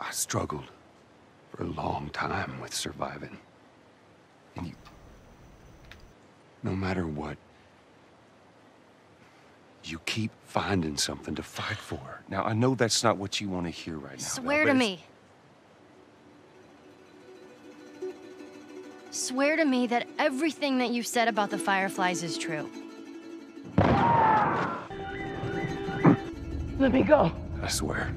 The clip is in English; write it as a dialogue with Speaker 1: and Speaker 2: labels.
Speaker 1: I struggled for a long time with surviving. And you... No matter what, you keep finding something to fight for. Now, I know that's not what you want to hear right now.
Speaker 2: Swear
Speaker 1: though,
Speaker 2: to me. Swear to me that everything that you said about the Fireflies is true.
Speaker 3: Let me go.
Speaker 1: I swear.